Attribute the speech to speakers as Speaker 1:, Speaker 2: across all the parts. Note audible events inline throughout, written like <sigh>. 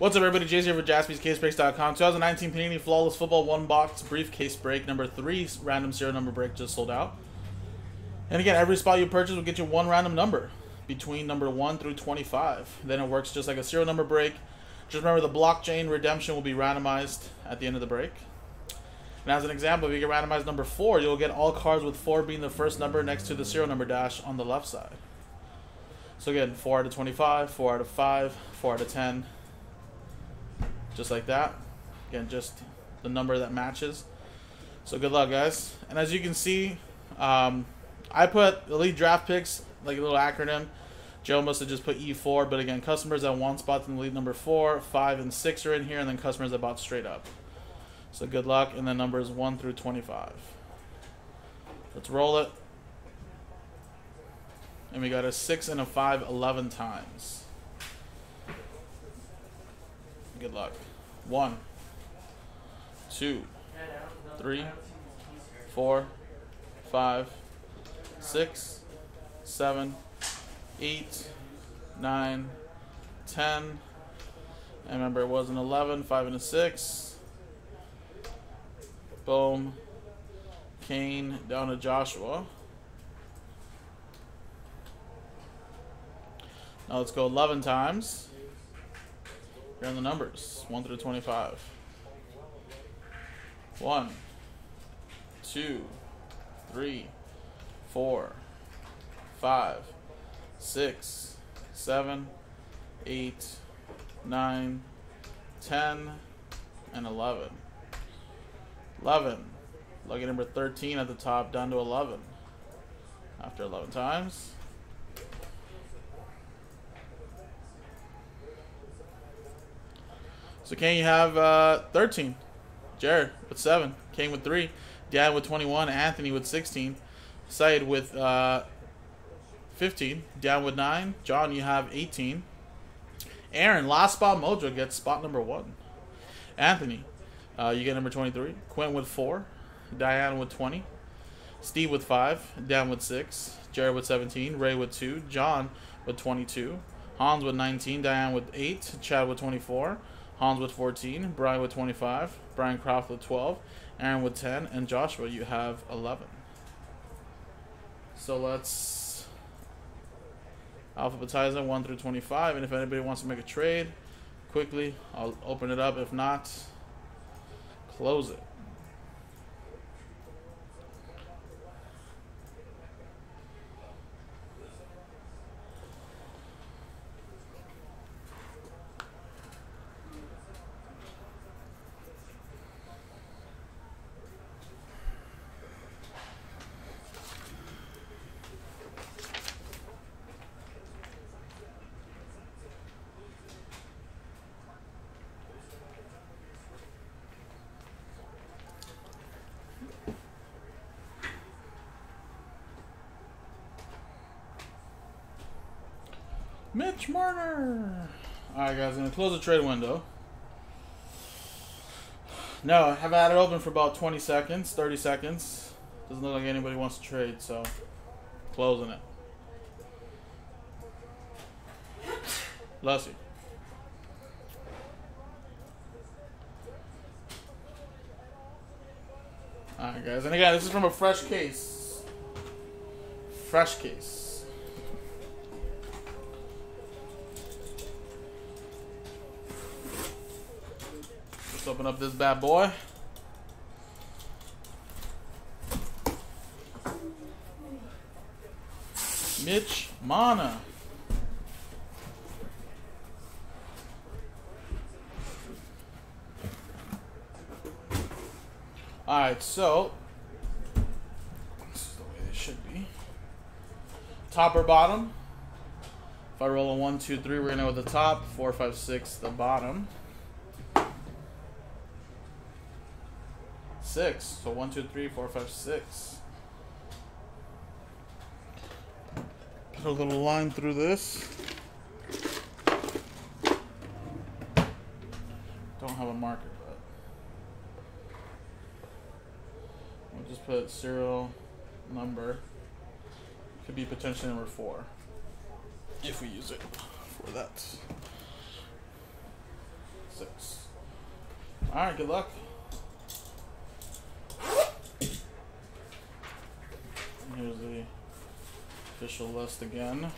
Speaker 1: What's up, everybody? Jay's here for JaspysCaseBreaks.com. 2019 Panini Flawless Football One Box Briefcase Break number three. Random serial number break just sold out. And again, every spot you purchase will get you one random number between number one through 25. Then it works just like a serial number break. Just remember the blockchain redemption will be randomized at the end of the break. And as an example, if you get randomized number four, you'll get all cards with four being the first number next to the serial number dash on the left side. So again, four out of 25, four out of five, four out of 10, just like that. Again, just the number that matches. So good luck, guys. And as you can see, um, I put elite draft picks, like a little acronym. Joe must have just put E4, but again, customers that want spots in the lead number 4, 5, and 6 are in here, and then customers that bought straight up. So good luck, and then numbers 1 through 25. Let's roll it. And we got a 6 and a 5 11 times. Good luck. One, two, three, four, five, six, seven, eight, nine, ten. I remember, it was an 11, 5, and a 6. Boom. Kane down to Joshua. Now let's go 11 times. Are the numbers 1 through 25. 1, 2, 3, 4, 5, 6, 7, 8, 9, 10, and 11. 11. Lucky number 13 at the top, down to 11. After 11 times. So Kane, you have uh, 13. Jared with 7. Kane with 3. Dad with 21. Anthony with 16. Said with uh, 15. Down with 9. John, you have 18. Aaron, last spot mojo, gets spot number 1. Anthony, uh, you get number 23. Quinn with 4. Diane with 20. Steve with 5. Dan with 6. Jared with 17. Ray with 2. John with 22. Hans with 19. Diane with 8. Chad with 24. Hans with 14, Brian with 25, Brian Croft with 12, Aaron with 10, and Joshua, you have 11. So let's alphabetize them 1 through 25, and if anybody wants to make a trade, quickly, I'll open it up. If not, close it. Mitch Marner. Alright, guys, I'm to close the trade window. No, I haven't had it open for about 20 seconds, 30 seconds. Doesn't look like anybody wants to trade, so closing it. Bless you. Alright, guys, and again, this is from a fresh case. Fresh case. Open up this bad boy. Mitch Mana. Alright, so this is the way it should be. Top or bottom? If I roll a one, two, three, we're gonna go with the top. Four, five, six, the bottom. Six. So one, two, three, four, five, six. Put a little line through this. Don't have a marker, but we'll just put serial number. Could be potentially number four if we use it for that. Six. All right, good luck. Here's the official list again.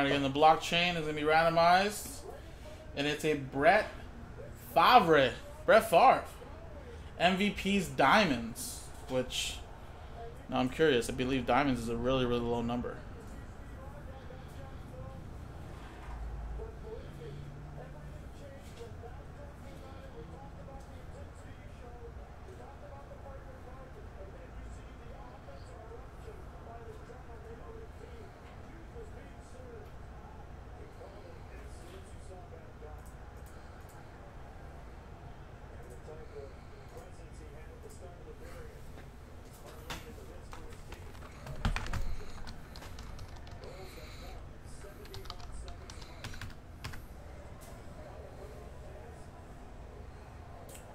Speaker 1: All right, again, the blockchain is going to be randomized. And it's a Brett Favre. Brett Favre. MVP's Diamonds, which, now I'm curious. I believe Diamonds is a really, really low number.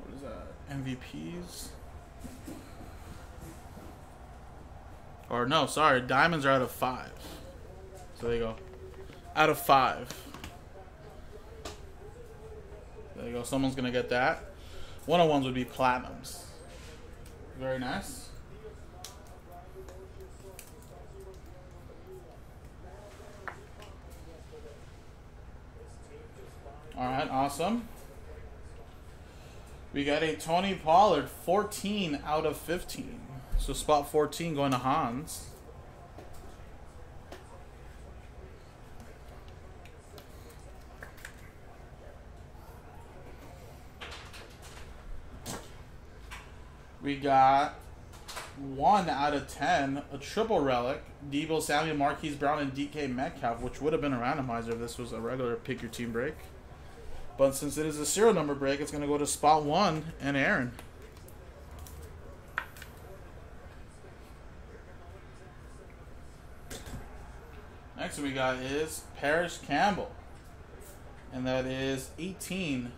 Speaker 1: What is that? MVPs? Or no, sorry, diamonds are out of five. So there you go. Out of five. There you go. Someone's gonna get that. One on ones would be platinums. Very nice. All right, awesome. We got a Tony Pollard, 14 out of 15. So spot 14 going to Hans. We got one out of 10, a triple relic, Deebo Samuel, Marquise Brown, and DK Metcalf, which would have been a randomizer if this was a regular pick your team break. But since it is a serial number break, it's going to go to spot one and Aaron. Next we got is Parris Campbell. And that is 18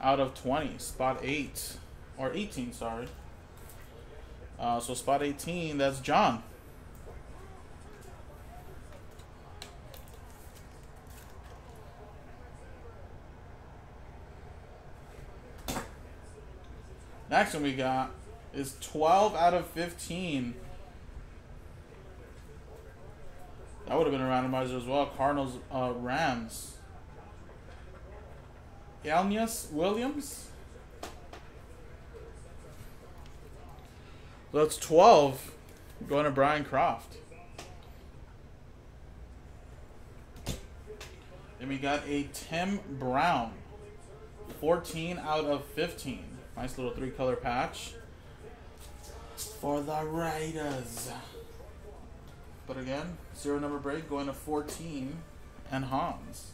Speaker 1: out of 20. Spot 8. Or 18, sorry. Uh, so spot 18, that's John. Next one we got is 12 out of 15. That would have been a randomizer as well. Cardinals, uh, Rams. Elnius Williams. That's 12 going to Brian Croft. Then we got a Tim Brown. 14 out of 15. Nice little three color patch for the Raiders. But again, zero number break going to 14 and Hans.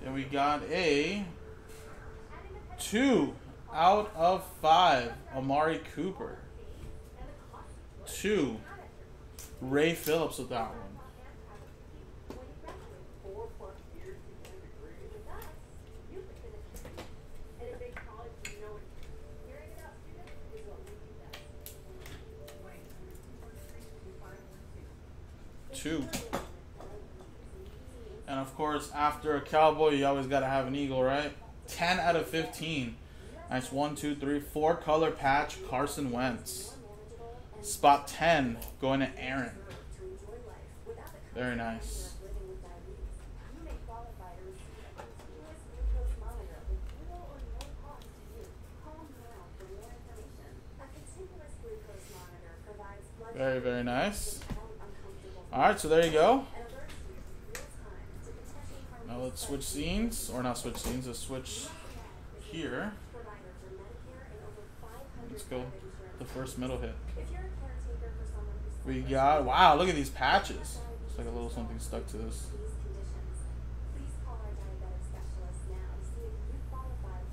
Speaker 1: Then we got a two out of five Amari Cooper. Two Ray Phillips with that one. Two. And of course, after a cowboy, you always got to have an eagle, right? 10 out of 15. Nice one, two, three, four color patch, Carson Wentz. Spot 10 going to Aaron. Very nice. Very, very nice. Alright, so there you go. Now let's switch scenes, or not switch scenes, let's switch here. Let's go the first middle hit. We got, wow, look at these patches. It's like a little something stuck to this.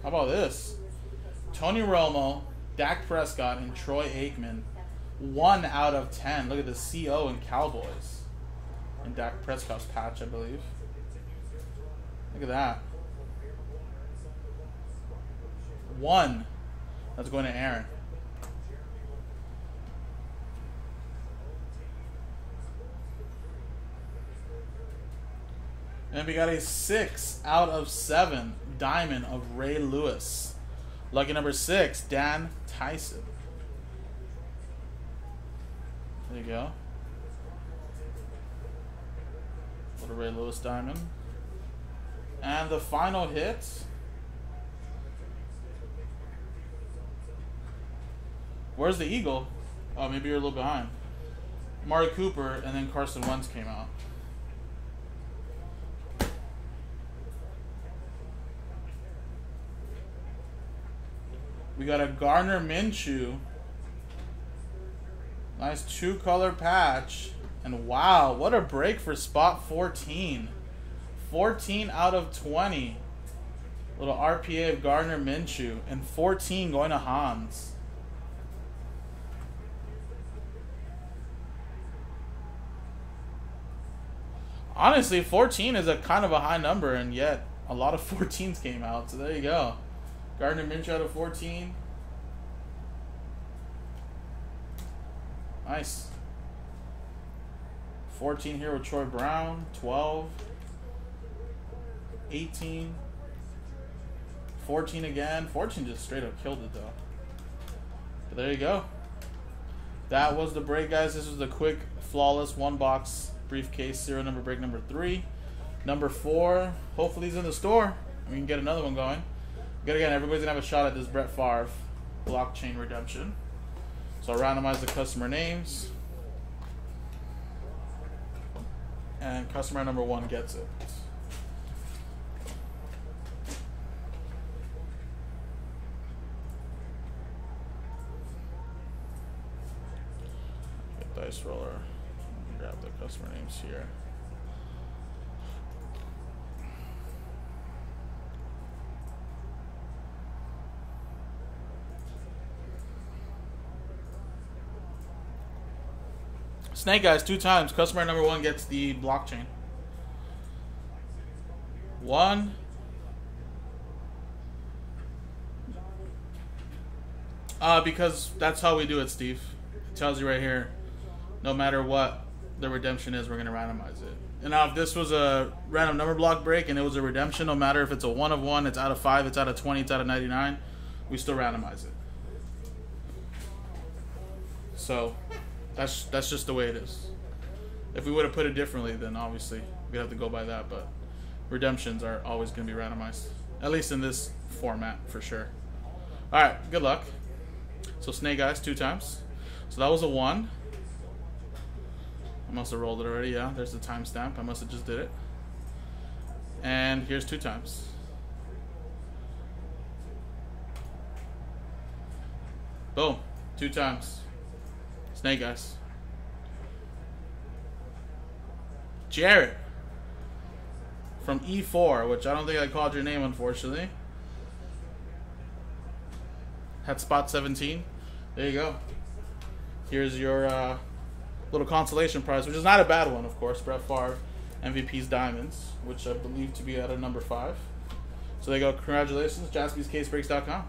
Speaker 1: How about this? Tony Romo, Dak Prescott, and Troy Aikman one out of ten. Look at the CO and Cowboys. And Dak Prescott's patch, I believe. Look at that. One. That's going to Aaron. And we got a six out of seven diamond of Ray Lewis. Lucky number six, Dan Tyson. There you go. Little Ray Lewis diamond. And the final hit. Where's the Eagle? Oh, maybe you're a little behind. Amari Cooper and then Carson Wentz came out. We got a Gardner Minshew Nice two color patch. And wow, what a break for spot 14. 14 out of 20. Little RPA of Gardner Minshew. And 14 going to Hans. Honestly, 14 is a kind of a high number, and yet a lot of <laughs> 14s came out. So there you go. Gardner Minshew out of 14. Nice. 14 here with Troy Brown. 12. 18. 14 again. 14 just straight up killed it though. But there you go. That was the break, guys. This was the quick, flawless one box briefcase serial number break number three. Number four, hopefully he's in the store. We can get another one going. Good again, everybody's gonna have a shot at this Brett Favre blockchain redemption. So I'll randomize the customer names. And customer number one gets it. Dice roller. Grab the customer names here. Snake Eyes two times. Customer number one gets the blockchain. One. Uh, because that's how we do it, Steve. It tells you right here. No matter what the redemption is, we're going to randomize it. And now, if this was a random number block break and it was a redemption, no matter if it's a 1 of 1, it's out of 5, it's out of 20, it's out of 99, we still randomize it. So, that's that's just the way it is. If we would have put it differently, then obviously we'd have to go by that. But redemptions are always going to be randomized, at least in this format for sure. All right, good luck. So snake eyes two times. So that was a one. I must have rolled it already. Yeah, there's the timestamp. I must have just did it. And here's two times. Boom, two times. Snake Eyes. Jarrett. From E4, which I don't think I called your name, unfortunately. Had spot 17. There you go. Here's your uh, little consolation prize, which is not a bad one, of course. Brett Favre, MVP's Diamonds, which I believe to be at a number 5. So there you go. Congratulations, jaspyscasebreaks.com.